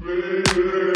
Baby.